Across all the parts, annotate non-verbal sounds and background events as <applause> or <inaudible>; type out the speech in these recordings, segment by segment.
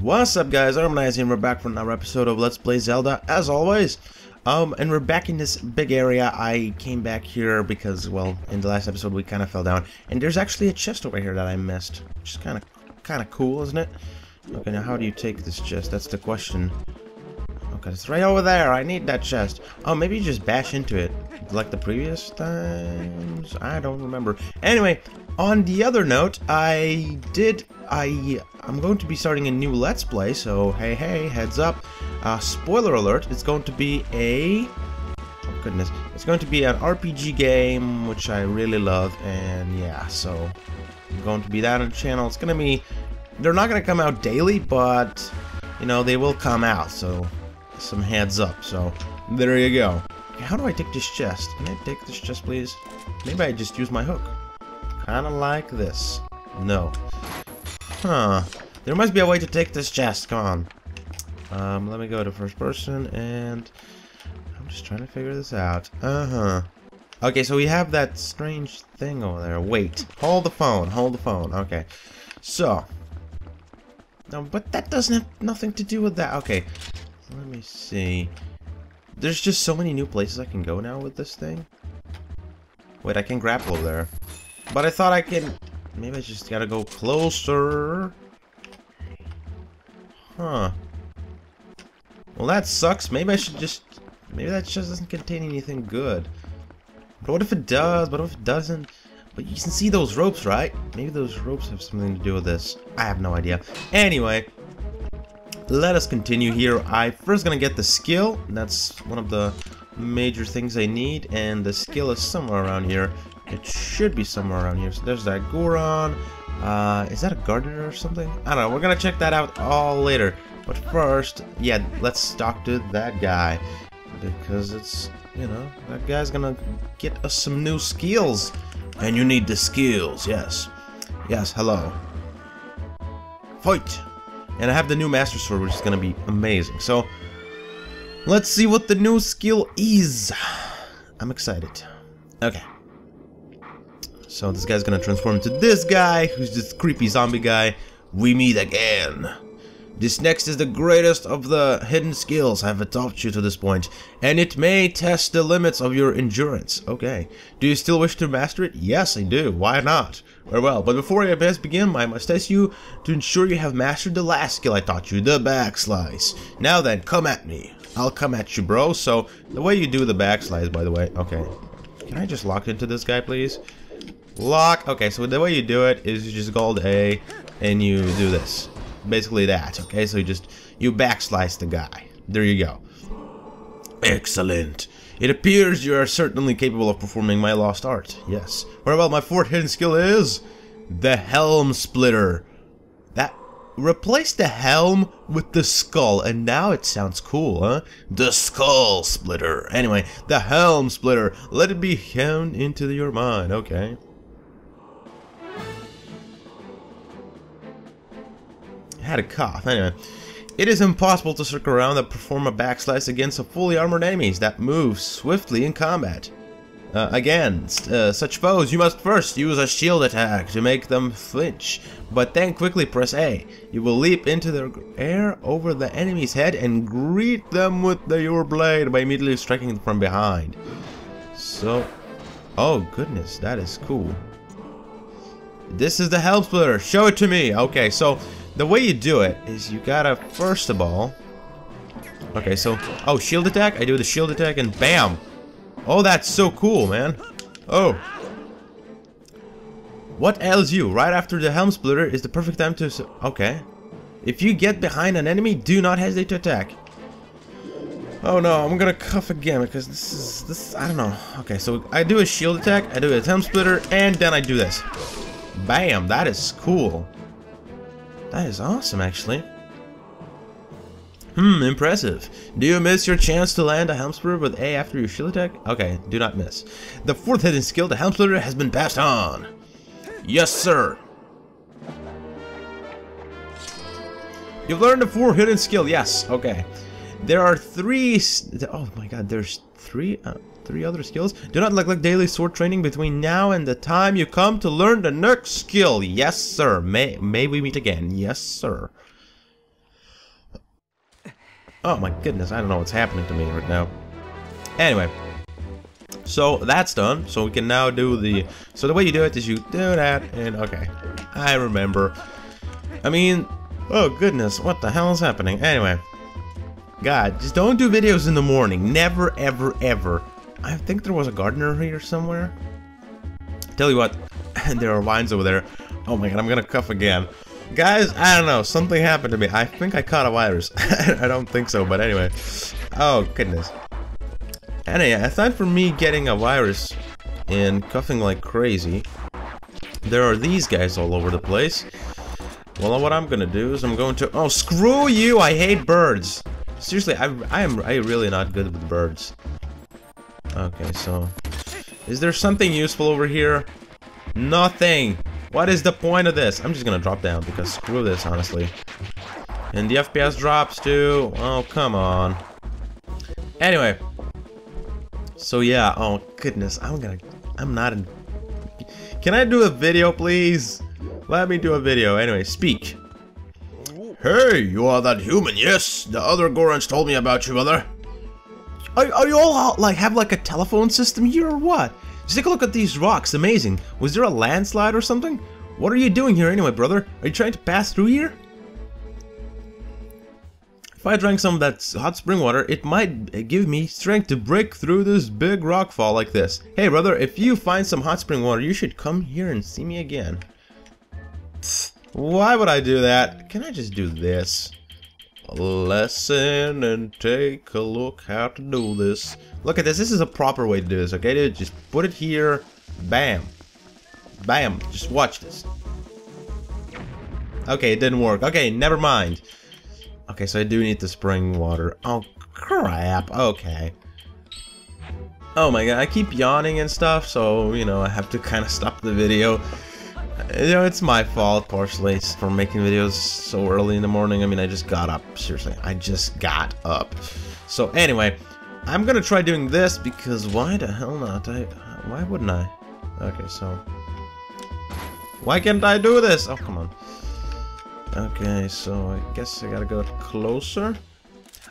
What's up guys, Armadyz here, we're back for another episode of Let's Play Zelda, as always. Um, and we're back in this big area. I came back here because, well, in the last episode we kind of fell down. And there's actually a chest over here that I missed, which is kind of kind of cool, isn't it? Okay, now how do you take this chest? That's the question. Okay, it's right over there. I need that chest. Oh, maybe you just bash into it, like the previous times? I don't remember. Anyway, on the other note, I did... I... I'm going to be starting a new Let's Play, so hey, hey, heads up. Uh, spoiler alert, it's going to be a... Oh, goodness. It's going to be an RPG game, which I really love, and yeah, so... I'm going to be that on the channel. It's going to be... They're not going to come out daily, but... You know, they will come out, so some heads up. So there you go. How do I take this chest? Can I take this chest, please? Maybe I just use my hook. Kind of like this. No. Huh. There must be a way to take this chest. Come on. Um, let me go to first person and I'm just trying to figure this out. Uh-huh. Okay, so we have that strange thing over there. Wait. Hold the phone. Hold the phone. Okay. So. No, but that doesn't have nothing to do with that. Okay. Let me see. There's just so many new places I can go now with this thing. Wait, I can grapple there. But I thought I can... Maybe I just gotta go closer. Huh. Well, that sucks. Maybe I should just... Maybe that just doesn't contain anything good. But what if it does? What if it doesn't? But you can see those ropes, right? Maybe those ropes have something to do with this. I have no idea. Anyway, let us continue here. I first gonna get the skill. That's one of the major things I need, and the skill is somewhere around here. It should be somewhere around here. So there's that Goron. Uh, is that a gardener or something? I don't know. We're gonna check that out all later. But first, yeah, let's talk to that guy because it's you know that guy's gonna get us some new skills, and you need the skills. Yes, yes. Hello. Fight. And I have the new Master Sword, which is going to be amazing. So, let's see what the new skill is. I'm excited. Okay. So this guy's going to transform into this guy, who's this creepy zombie guy. We meet again. This next is the greatest of the hidden skills I have taught you to this point, and it may test the limits of your endurance. Okay. Do you still wish to master it? Yes, I do. Why not? Very well, but before I begin, I must test you to ensure you have mastered the last skill I taught you, the backslice. Now then, come at me. I'll come at you, bro. So, the way you do the backslice, by the way, okay. Can I just lock into this guy, please? Lock. Okay, so the way you do it is you just hold A, and you do this. Basically that, okay? So you just, you backslice the guy. There you go. Excellent. It appears you are certainly capable of performing my lost art. Yes. Very well, my fourth hidden skill is... The Helm Splitter. That... Replace the helm with the skull, and now it sounds cool, huh? The Skull Splitter. Anyway, the Helm Splitter. Let it be hewn into your mind, okay? Had a cough, anyway. It is impossible to circle around and perform a backslice against a fully armored enemies that move swiftly in combat. Uh, against uh, such foes, you must first use a shield attack to make them flinch, but then quickly press A. You will leap into the air over the enemy's head and greet them with the, your blade by immediately striking from behind. So, oh goodness, that is cool. This is the Helm Splitter. Show it to me. Okay, so the way you do it is you gotta, first of all... Okay, so... Oh, shield attack? I do the shield attack and BAM! Oh, that's so cool, man. Oh. What ails you? Right after the Helm Splitter is the perfect time to... Okay. If you get behind an enemy, do not hesitate to attack. Oh no, I'm gonna cuff again because this is... this. I don't know. Okay, so I do a shield attack, I do a Helm Splitter, and then I do this. Bam! That is cool. That is awesome, actually. Hmm, impressive. Do you miss your chance to land a Helm Splitter with A after your shield attack? Okay, do not miss. The fourth hidden skill, the Helm Splitter, has been passed on. Yes, sir. You've learned the four hidden skill. Yes, okay. There are three... Oh my god, there's three... Uh, three other skills. Do not neglect daily sword training between now and the time you come to learn the next skill. Yes, sir. May, may we meet again. Yes, sir. Oh my goodness, I don't know what's happening to me right now. Anyway, so that's done. So we can now do the... So the way you do it is you do that, and okay. I remember. I mean, oh goodness, what the hell is happening? Anyway. God, just don't do videos in the morning. Never, ever, ever. I think there was a gardener here somewhere. Tell you what, <laughs> there are vines over there. Oh my god, I'm gonna cough again. Guys, I don't know, something happened to me. I think I caught a virus. <laughs> I don't think so, but anyway. Oh, goodness. Anyway, aside from me getting a virus and coughing like crazy, there are these guys all over the place. Well, what I'm gonna do is I'm going to... Oh, screw you! I hate birds! Seriously, I, I am I really not good with birds. Okay, so... Is there something useful over here? Nothing! What is the point of this? I'm just gonna drop down because screw this, honestly. And the FPS drops too. Oh, come on. Anyway, so yeah, oh goodness, I'm gonna, I'm not in, can I do a video please? Let me do a video, anyway, speak. Hey, you are that human, yes? The other Gorons told me about you, brother. Are, are you all like, have like a telephone system here or what? Just take a look at these rocks, amazing. Was there a landslide or something? What are you doing here anyway, brother? Are you trying to pass through here? If I drank some of that hot spring water, it might give me strength to break through this big rock fall like this. Hey brother, if you find some hot spring water, you should come here and see me again. Why would I do that? Can I just do this? Listen and take a look how to do this. Look at this, this is a proper way to do this, okay dude? Just put it here, bam. Bam, just watch this. Okay, it didn't work. Okay, never mind. Okay, so I do need the spring water. Oh, crap. Okay. Oh my god, I keep yawning and stuff, so, you know, I have to kind of stop the video. You know, it's my fault, partially, for making videos so early in the morning. I mean, I just got up. Seriously, I just got up. So, anyway, I'm gonna try doing this, because why the hell not? I, why wouldn't I? Okay, so... Why can't I do this? Oh, come on. Okay, so I guess I gotta go closer.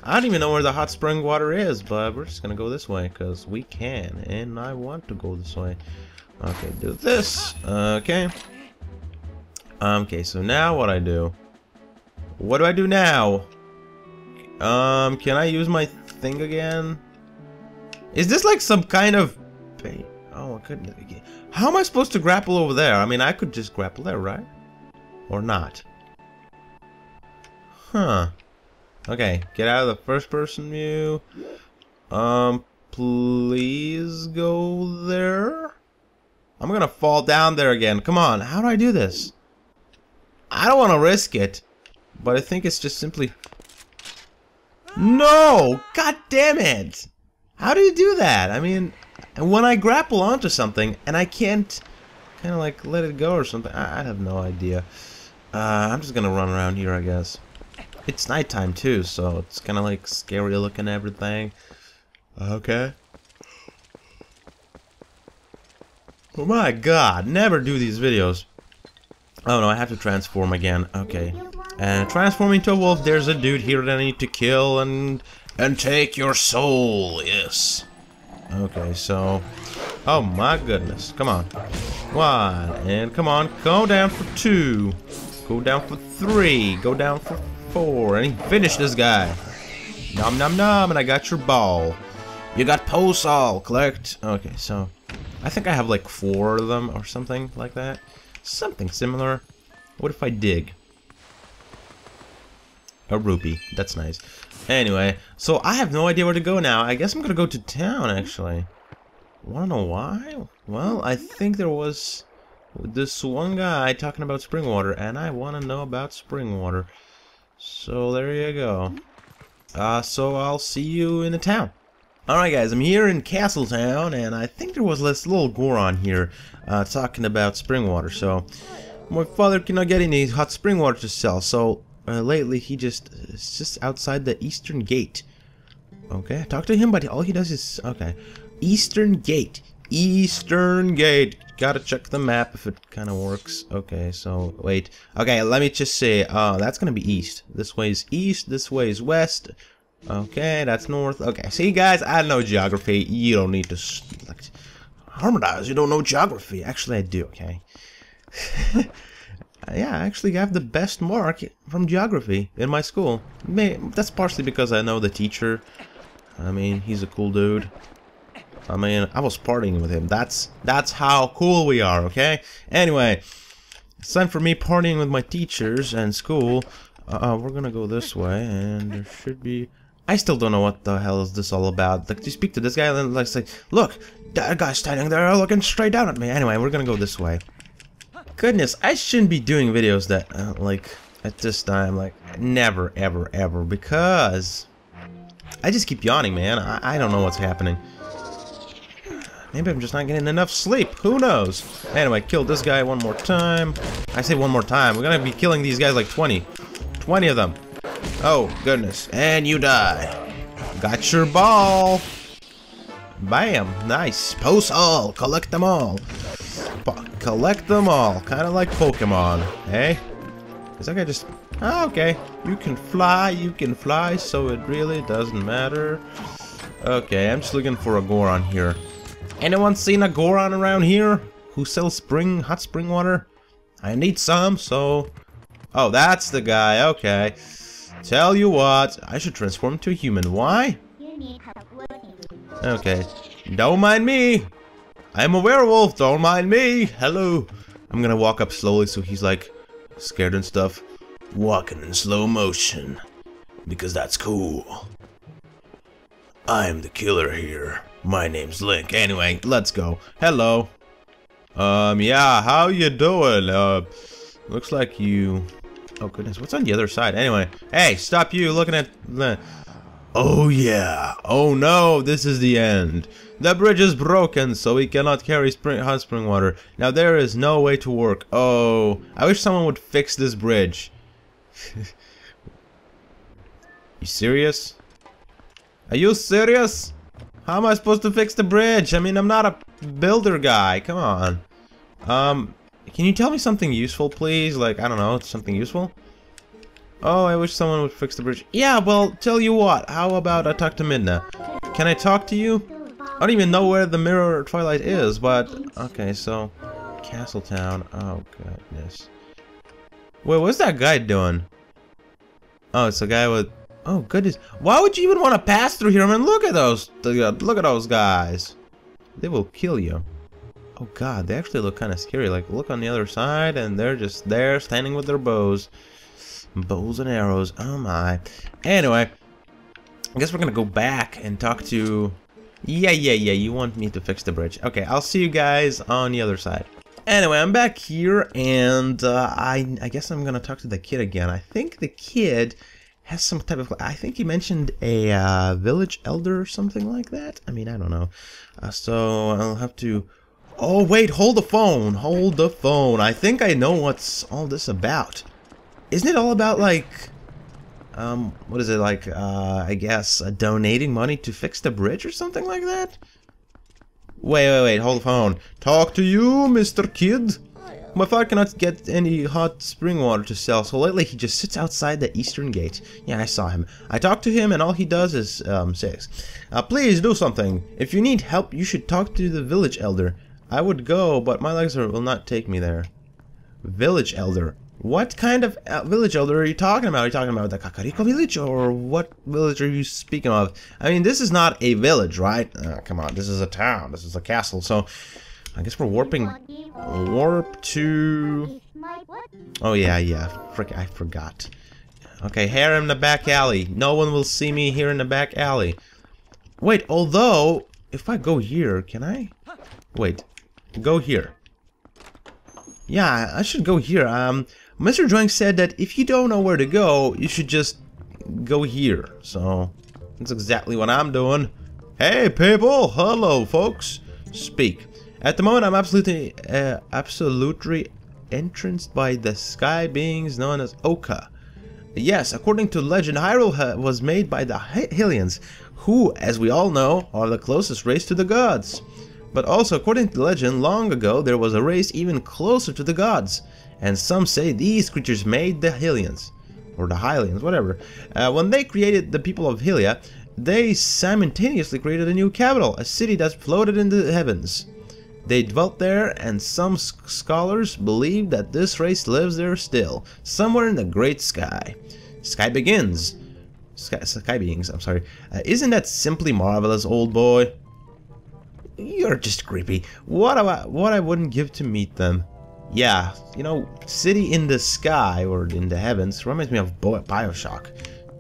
I don't even know where the hot spring water is, but we're just gonna go this way, because we can, and I want to go this way. Okay, do this. Okay. Okay, so now what I do? What do I do now? Um, can I use my thing again? Is this like some kind of... Oh, my goodness. How am I supposed to grapple over there? I mean, I could just grapple there, right? Or not? Huh. Okay, get out of the first person view. Um, please go there? I'm gonna fall down there again. Come on, how do I do this? I don't want to risk it, but I think it's just simply... No! God damn it! How do you do that? I mean, when I grapple onto something and I can't kind of like let it go or something, I, I have no idea. Uh, I'm just gonna run around here, I guess. It's nighttime too, so it's kind of like scary looking everything. Okay. Oh my god, never do these videos. Oh no, I have to transform again. Okay. And transform into a wolf, there's a dude here that I need to kill and and take your soul, yes. Okay, so Oh my goodness. Come on. One and come on, go down for two. Go down for three. Go down for four. And finish this guy. Nom nom nom, and I got your ball. You got Poe Soul, collect. Okay, so I think I have like four of them or something like that. Something similar. What if I dig? A rupee. That's nice. Anyway, so I have no idea where to go now. I guess I'm gonna go to town, actually. Wanna know why? Well, I think there was this one guy talking about spring water, and I wanna know about spring water. So there you go. Uh, so I'll see you in the town. Alright guys, I'm here in Castletown, and I think there was this little Goron here uh, talking about spring water. So, my father cannot get any hot spring water to sell, so uh, lately he just is just outside the Eastern Gate. Okay, talk to him, but all he does is okay. Eastern Gate, Eastern Gate. Gotta check the map if it kind of works. Okay, so wait. Okay, let me just say, uh, that's gonna be east. This way is east. This way is west. Okay, that's north. Okay, see guys, I know geography. You don't need to like harmonize. You don't know geography. Actually, I do. Okay. <laughs> yeah, I actually have the best mark from geography in my school. That's partially because I know the teacher. I mean, he's a cool dude. I mean, I was partying with him. That's that's how cool we are, okay? Anyway, it's time for me partying with my teachers and school. Uh, we're gonna go this way, and there should be... I still don't know what the hell is this all about. Like, you speak to this guy and like say, Look, that guy's standing there looking straight down at me. Anyway, we're gonna go this way. Goodness, I shouldn't be doing videos that, uh, like, at this time. Like, never, ever, ever. Because... I just keep yawning, man. I, I don't know what's happening. Maybe I'm just not getting enough sleep. Who knows? Anyway, kill this guy one more time. I say one more time. We're gonna be killing these guys like 20. 20 of them. Oh, goodness. And you die. Got your ball. Bam. Nice. Post all. Collect them all. collect them all. Kind of like Pokemon. Hey? Is that guy just... Oh, okay. You can fly. You can fly, so it really doesn't matter. Okay, I'm just looking for a Goron here. Anyone seen a Goron around here who sells spring hot spring water? I need some, so... Oh, that's the guy, okay. Tell you what, I should transform to a human. Why? Okay. Don't mind me! I'm a werewolf, don't mind me! Hello! I'm gonna walk up slowly so he's like scared and stuff. Walking in slow motion. Because that's cool. I'm the killer here. My name's Link. Anyway, let's go. Hello. Um, yeah, how you doing? Uh, looks like you... Oh, goodness, what's on the other side? Anyway, hey, stop you looking at... the. Oh, yeah. Oh, no, this is the end. The bridge is broken, so we cannot carry spring, hot spring water. Now, there is no way to work. Oh, I wish someone would fix this bridge. <laughs> you serious? Are you serious? How am I supposed to fix the bridge? I mean, I'm not a builder guy. Come on. Um, can you tell me something useful, please? Like, I don't know, something useful? Oh, I wish someone would fix the bridge. Yeah, well, tell you what. How about I talk to Midna? Can I talk to you? I don't even know where the Mirror Twilight is, but... Okay, so... Castletown. Oh, goodness. Wait, what's that guy doing? Oh, it's a guy with Oh goodness, why would you even want to pass through here? I mean, look at those, look at those guys. They will kill you. Oh god, they actually look kind of scary. Like, look on the other side, and they're just there, standing with their bows. Bows and arrows, oh my. Anyway, I guess we're gonna go back and talk to... Yeah, yeah, yeah, you want me to fix the bridge. Okay, I'll see you guys on the other side. Anyway, I'm back here, and uh, I, I guess I'm gonna talk to the kid again. I think the kid has some type of I think he mentioned a uh, village elder or something like that. I mean, I don't know. Uh, so I'll have to. Oh wait, hold the phone. Hold the phone. I think I know what's all this about. Isn't it all about like, um, what is it like? Uh, I guess uh, donating money to fix the bridge or something like that. Wait, wait, wait. Hold the phone. Talk to you, Mr. Kid. My father cannot get any hot spring water to sell, so lately he just sits outside the eastern gate. Yeah, I saw him. I talked to him, and all he does is um, says, uh, Please do something. If you need help, you should talk to the village elder. I would go, but my legs are, will not take me there. Village elder. What kind of uh, village elder are you talking about? Are you talking about the Kakariko village, or what village are you speaking of? I mean, this is not a village, right? Uh, come on, this is a town. This is a castle, so... I guess we're warping... Warp to... Oh, yeah, yeah. Frick, I forgot. Okay, here in the back alley. No one will see me here in the back alley. Wait, although... If I go here, can I? Wait. Go here. Yeah, I should go here. Um, Mr. Joink said that if you don't know where to go, you should just go here. So, that's exactly what I'm doing. Hey, people! Hello, folks! Speak. At the moment, I'm absolutely, uh, absolutely entranced by the sky beings known as Oocca. Yes, according to legend, Hyrule was made by the Hylians, who, as we all know, are the closest race to the gods. But also, according to legend, long ago there was a race even closer to the gods, and some say these creatures made the Hylians. or the Hylians, whatever. Uh, when they created the people of Hylia, they simultaneously created a new capital, a city that floated in the heavens. They dwelt there, and some scholars believe that this race lives there still, somewhere in the great sky. Sky begins. Sky, sky beings, I'm sorry. Uh, isn't that simply marvelous, old boy? You're just creepy. What I, what I wouldn't give to meet them. Yeah, you know, City in the Sky, or in the Heavens, reminds me of Bioshock.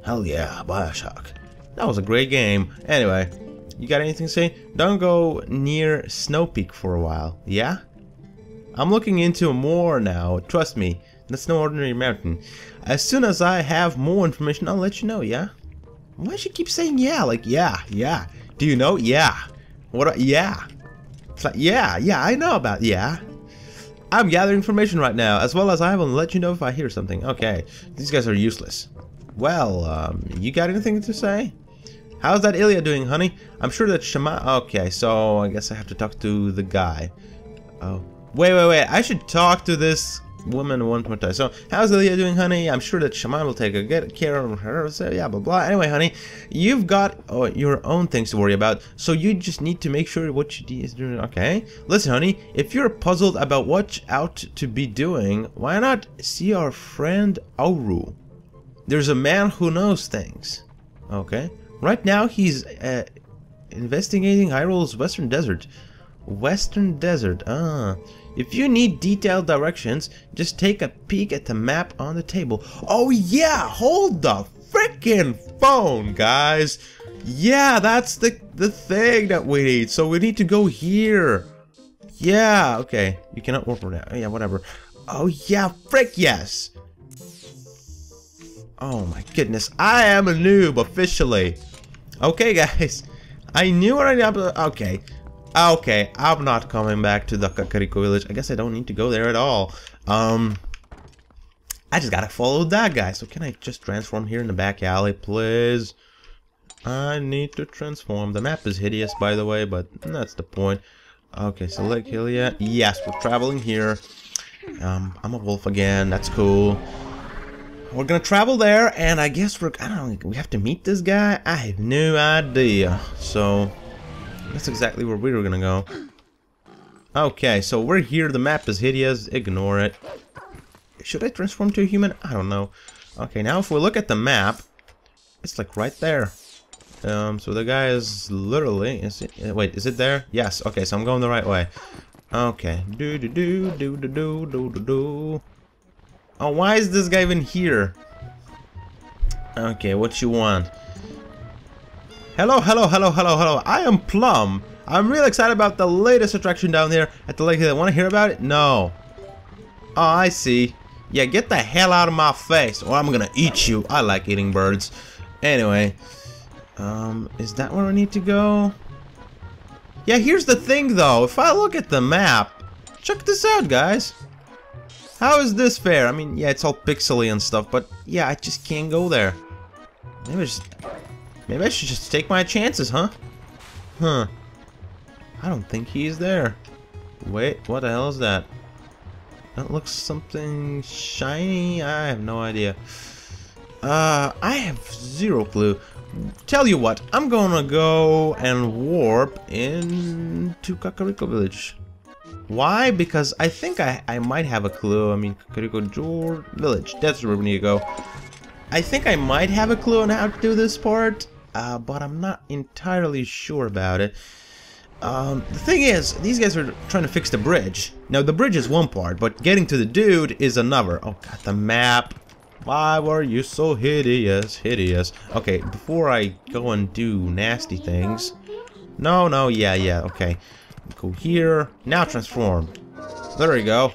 Hell yeah, Bioshock. That was a great game. Anyway, you got anything to say? Don't go near Snow Peak for a while, yeah? I'm looking into more now, trust me. That's no ordinary mountain. As soon as I have more information, I'll let you know, yeah? Why does she keep saying yeah? Like, yeah, yeah. Do you know? Yeah. What? yeah. It's like, yeah, yeah, I know about yeah. I'm gathering information right now, as well as I will let you know if I hear something. Okay, these guys are useless. Well, um, you got anything to say? How's that Ilia doing, honey? I'm sure that Shema... Okay, so I guess I have to talk to the guy. Oh. Wait, wait, wait. I should talk to this woman one more time. So, how's Ilia doing, honey? I'm sure that Shaman will take a good care of her. So, yeah, blah, blah. Anyway, honey, you've got oh, your own things to worry about. So, you just need to make sure what you is doing. Okay? Listen, honey, if you're puzzled about what out to be doing, why not see our friend Auru? There's a man who knows things. Okay? Right now, he's uh, investigating Hyrule's western desert. Western desert, ah. If you need detailed directions, just take a peek at the map on the table. Oh yeah, hold the freaking phone, guys. Yeah, that's the, the thing that we need. So we need to go here. Yeah, okay. You cannot work for that. Yeah, whatever. Oh yeah, frick yes. Oh my goodness, I am a noob officially. Okay, <laughs> guys. I knew what I. Okay. Okay, I'm not coming back to the Kakariko village. I guess I don't need to go there at all. Um, I just gotta follow that guy. So can I just transform here in the back alley, please? I need to transform. The map is hideous, by the way, but that's the point. Okay, so Lake Hylia. Yes, we're traveling here. Um, I'm a wolf again. That's cool. We're gonna travel there, and I guess we're, I don't know, we have to meet this guy? I have no idea. So, that's exactly where we were gonna go. Okay, so we're here, the map is hideous, ignore it. Should I transform to a human? I don't know. Okay, now if we look at the map, it's like right there. Um, so the guy is literally, is it, uh, wait, is it there? Yes, okay, so I'm going the right way. Okay, do do do do do do do do do. Oh, why is this guy even here? Okay, what you want? Hello, hello, hello, hello, hello. I am Plumm. I'm really excited about the latest attraction down here at the lake. Want to hear about it? No. Oh, I see. Yeah, get the hell out of my face or I'm gonna eat you. I like eating birds. Anyway. Um, is that where we need to go? Yeah, here's the thing though. If I look at the map, check this out, guys. How is this fair? I mean, yeah, it's all pixely and stuff, but yeah, I just can't go there. Maybe just... Maybe I should just take my chances, huh? Huh. I don't think he's there. Wait, what the hell is that? That looks something shiny? I have no idea. Uh, I have zero clue. Tell you what, I'm gonna go and warp into Kakariko Village. Why? Because I think I, I might have a clue. I mean, Kakariko Jewel Village. That's where we need to go. I think I might have a clue on how to do this part, uh, but I'm not entirely sure about it. Um, the thing is, these guys are trying to fix the bridge. Now, the bridge is one part, but getting to the dude is another. Oh god, the map. Why were you so hideous? Hideous. Okay, before I go and do nasty things... No, no, yeah, yeah, okay. Go here. Now transform. There we go.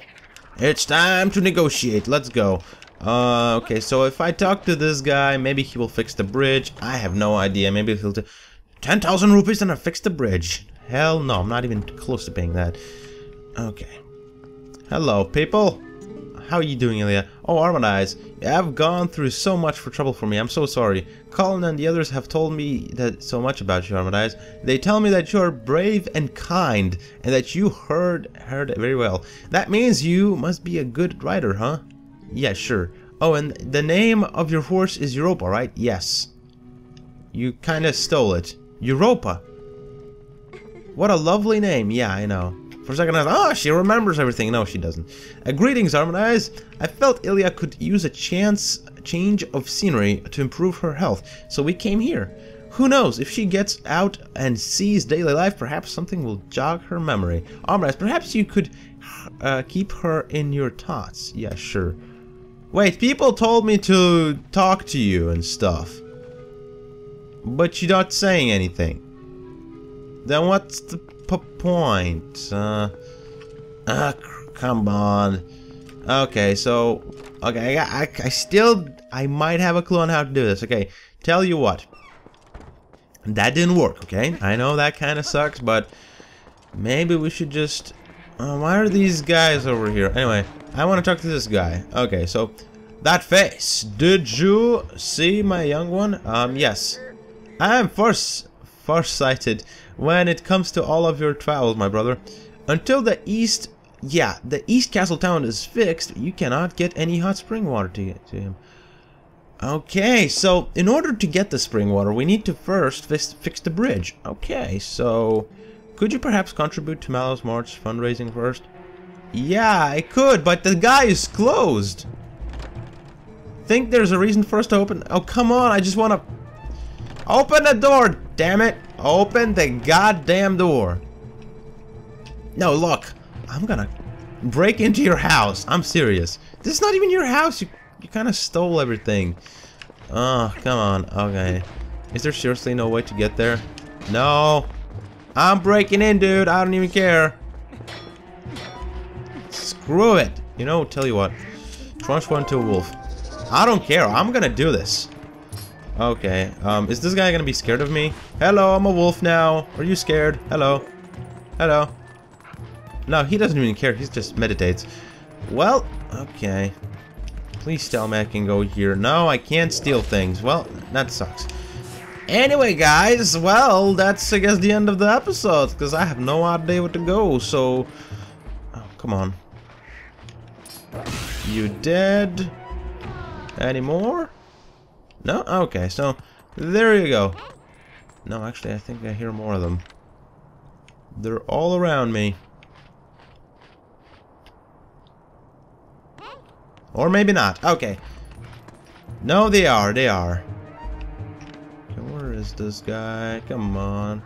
It's time to negotiate. Let's go. Uh, okay, so if I talk to this guy, maybe he will fix the bridge. I have no idea. Maybe he'll do 10,000 rupees and I fix the bridge. Hell no, I'm not even close to paying that. Okay. Hello, people. How are you doing, Ilia? Oh, Armadyz, you have gone through so much for trouble for me. I'm so sorry. Colin and the others have told me that so much about you, Armadyz. They tell me that you are brave and kind, and that you heard heard very well. That means you must be a good writer, huh? Yeah, sure. Oh, and the name of your horse is Europa, right? Yes. You kind of stole it. Europa. What a lovely name. Yeah, I know. For a second I thought, oh, she remembers everything. No, she doesn't. Uh, greetings, Harmonize. I felt Ilia could use a chance change of scenery to improve her health, so we came here. Who knows, if she gets out and sees daily life, perhaps something will jog her memory. Harmonize, perhaps you could uh, keep her in your thoughts. Yeah, sure. Wait, people told me to talk to you and stuff. But you're not saying anything. Then what's the point? Uh, uh, come on. Okay, so... Okay, I, I, I still... I might have a clue on how to do this. Okay, tell you what. That didn't work, okay? I know that kind of sucks, but... Maybe we should just... Uh, why are these guys over here? Anyway, I want to talk to this guy. Okay, so... That face. Did you see my young one? Um, yes. I am first far-sighted when it comes to all of your travels, my brother. Until the east, yeah, the East Castle Town is fixed, you cannot get any hot spring water to, to him. Okay, so in order to get the spring water, we need to first fix, fix the bridge. Okay, so could you perhaps contribute to Mallows March fundraising first? Yeah, I could, but the guy is closed. Think there's a reason for us to open? Oh, come on, I just want to Open the door, damn it! Open the goddamn door. No, look. I'm gonna break into your house. I'm serious. This is not even your house. You, you kind of stole everything. Oh, come on. Okay. Is there seriously no way to get there? No. I'm breaking in, dude. I don't even care. Screw it. You know, tell you what. Transform into a wolf. I don't care. I'm gonna do this. Okay, um, is this guy gonna be scared of me? Hello, I'm a wolf now. Are you scared? Hello. Hello. No, he doesn't even care. He just meditates. Well, okay. Please tell me I can go here. No, I can't steal things. Well, that sucks. Anyway, guys, well, that's, I guess, the end of the episode, because I have no idea where to go, so... Oh, come on. You dead? Any more? No? Okay, so there you go. No, actually, I think I hear more of them. They're all around me. Or maybe not. Okay. No, they are. They are. Okay, where is this guy? Come on.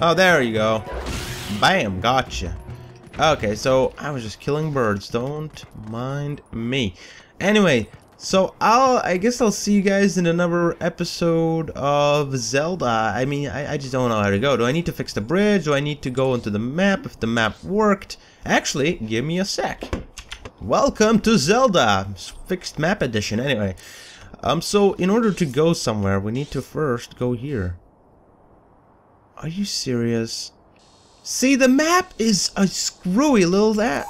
Oh, there you go. Bam, gotcha. Okay, so I was just killing birds. Don't mind me. Anyway, so I'll, I guess I'll see you guys in another episode of Zelda. I mean, I, I just don't know how to go. Do I need to fix the bridge? Do I need to go into the map if the map worked? Actually, give me a sec. Welcome to Zelda, fixed map edition. Anyway, um, so in order to go somewhere, we need to first go here. Are you serious? See, the map is a screwy little that.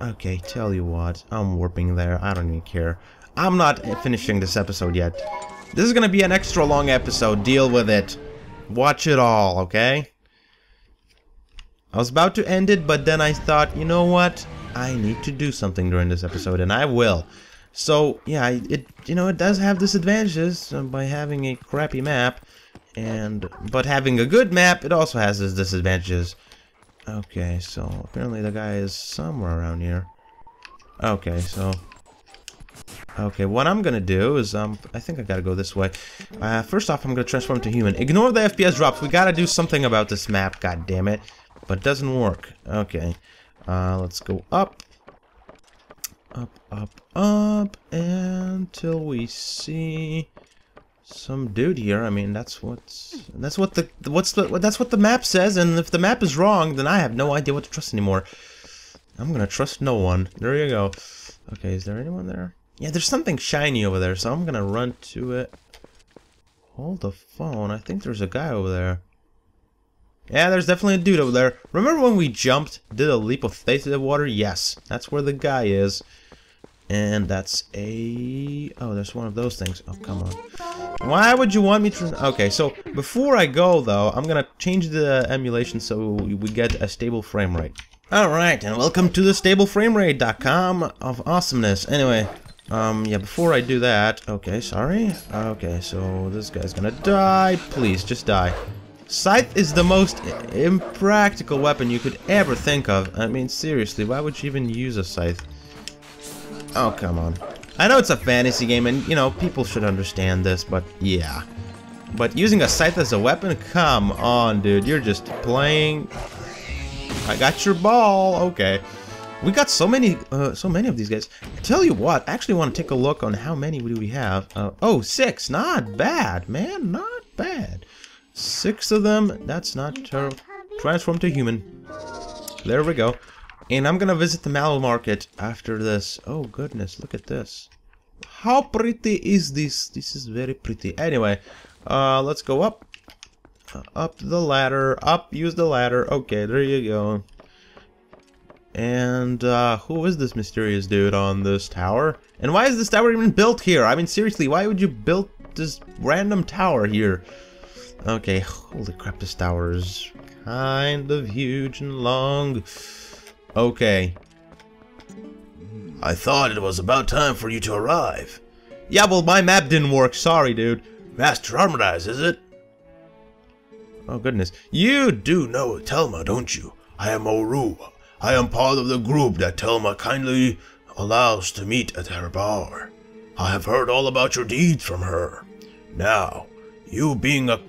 Okay, tell you what, I'm warping there. I don't even care. I'm not finishing this episode yet. This is gonna be an extra long episode. Deal with it. Watch it all, okay? I was about to end it, but then I thought, you know what? I need to do something during this episode, and I will. So, yeah, it you know, it does have disadvantages uh, by having a crappy map, and but having a good map, it also has its disadvantages. Okay, so apparently the guy is somewhere around here. Okay, so Okay, what I'm gonna do is, um, I think I gotta go this way. Uh, first off, I'm gonna transform to human. Ignore the FPS drops. We gotta do something about this map, god damn it. But it doesn't work. Okay. Uh, let's go up. Up, up, up, until we see some dude here. I mean, that's what's that's what the what's the that's what the map says. And if the map is wrong, then I have no idea what to trust anymore. I'm gonna trust no one. There you go. Okay, is there anyone there? Yeah, there's something shiny over there, so I'm gonna run to it. Hold the phone. I think there's a guy over there. Yeah, there's definitely a dude over there. Remember when we jumped, did a leap of faith to the water? Yes, that's where the guy is. And that's a... Oh, there's one of those things. Oh, come on. Why would you want me to... Okay, so before I go, though, I'm gonna change the emulation so we get a stable frame rate. Alright, and welcome to the stableframerate.com of awesomeness. Anyway, Um, yeah, before I do that... Okay, sorry. Okay, so this guy's gonna die. Please, just die. Scythe is the most impractical weapon you could ever think of. I mean, seriously, why would you even use a scythe? Oh, come on. I know it's a fantasy game, and, you know, people should understand this, but yeah. But using a scythe as a weapon? Come on, dude. You're just playing... I got your ball. Okay. We got so many, uh, so many of these guys. I tell you what, I actually want to take a look on how many do we have. Uh, oh, six. Not bad, man. Not bad. Six of them. That's not terrible. Transform to human. There we go. And I'm gonna visit the Mallow Market after this. Oh goodness, look at this. How pretty is this? This is very pretty. Anyway, uh, let's go up. Uh, up the ladder. Up, use the ladder. Okay, there you go. And uh, who is this mysterious dude on this tower? And why is this tower even built here? I mean, seriously, why would you build this random tower here? Okay, holy crap, this tower is kind of huge and long. Okay. I thought it was about time for you to arrive. Yeah, well, my map didn't work. Sorry, dude. Master Armadyz, is it? Oh, goodness. You do know Telma, don't you? I am Auru, I am part of the group that Telma kindly allows to meet at her bar. I have heard all about your deeds from her. Now, you being a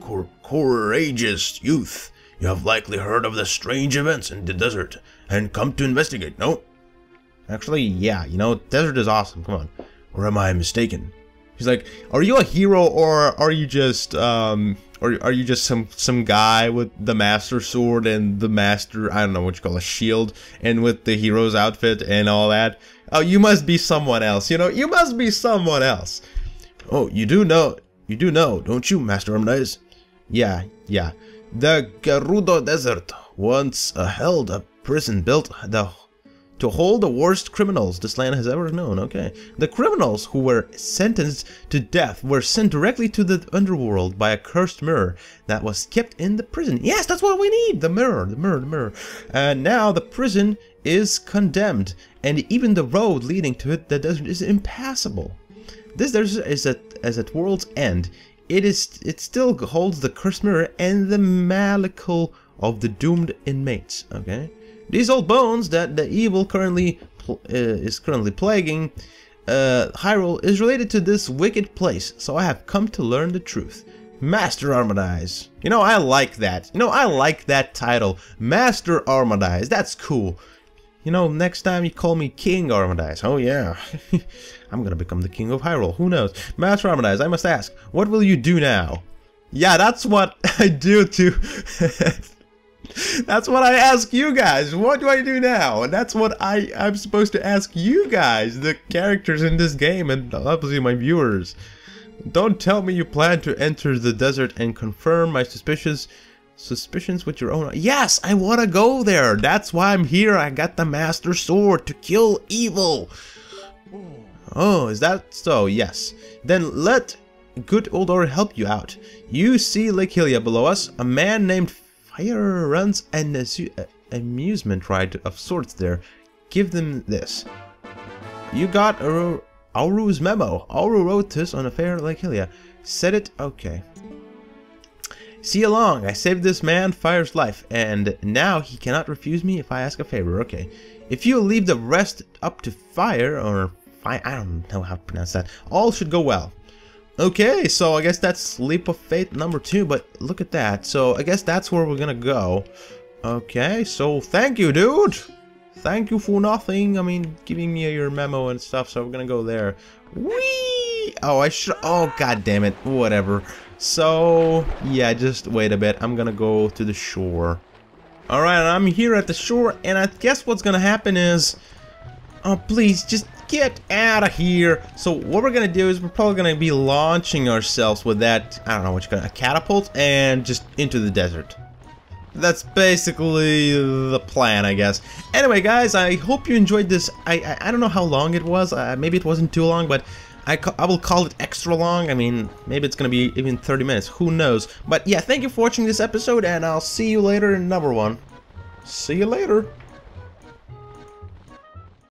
courageous youth, you have likely heard of the strange events in the desert and come to investigate, no? Actually, yeah, you know, desert is awesome, come on. Or am I mistaken? He's like, are you a hero or are you just, um, or are you just some some guy with the master sword and the master I don't know what you call a shield and with the hero's outfit and all that? Oh, you must be someone else. You know, you must be someone else. Oh, you do know, you do know, don't you, Master Armadyz? Yeah, yeah. The Gerudo Desert once uh, held a prison built the to hold the worst criminals this land has ever known. Okay. The criminals who were sentenced to death were sent directly to the underworld by a cursed mirror that was kept in the prison. Yes, that's what we need! The mirror, the mirror, the mirror. And now the prison is condemned, and even the road leading to it, the desert, is impassable. This desert is at, is at world's end. It is it still holds the cursed mirror and the malicle of the doomed inmates. Okay. These old bones that the evil currently uh, is currently plaguing uh, Hyrule is related to this wicked place, so I have come to learn the truth. Master Armadyz. You know, I like that. You know, I like that title. Master Armadyz. That's cool. You know, next time you call me King Armadyz. Oh, yeah. <laughs> I'm gonna become the King of Hyrule. Who knows? Master Armadyz, I must ask, what will you do now? Yeah, that's what <laughs> I do to... <laughs> That's what I ask you guys. What do I do now? And that's what I, I'm supposed to ask you guys, the characters in this game, and obviously my viewers. Don't tell me you plan to enter the desert and confirm my suspicions suspicions with your own yes i want to go there. That's why i'm here. I got the master sword to kill evil. Oh is that so? Yes. Then let good old Or help you out. You see lake hylia below us a man named Fyer runs an amusement ride of sorts there. Give them this. You got Auru, Auru's memo. Auru wrote this on a fair like Hylia. Said it? Okay. See you along. I saved this man Fyer's life, and now he cannot refuse me if I ask a favor. Okay. If you leave the rest up to Fyer, or I don't know how to pronounce that, all should go well. Okay, so I guess that's Leap of Faith number two, but look at that. So I guess that's where we're gonna go. Okay, so thank you, dude! Thank you for nothing. I mean, giving me your memo and stuff, so we're gonna go there. Whee! Oh, I should- oh, god damn it. Whatever. So, yeah, just wait a bit. I'm gonna go to the shore. Alright, I'm here at the shore, and I guess what's gonna happen is... Oh, please, just get out of here. So what we're to do is we're probably to be launching ourselves with that, I don't know what you call it, a catapult, and just into the desert. That's basically the plan, I guess. Anyway, guys, I hope you enjoyed this. I I, I don't know how long it was. Uh, maybe it wasn't too long, but I, I will call it extra long. I mean, maybe it's going to be even 30 minutes. Who knows? But yeah, thank you for watching this episode, and I'll see you later in another one. See you later.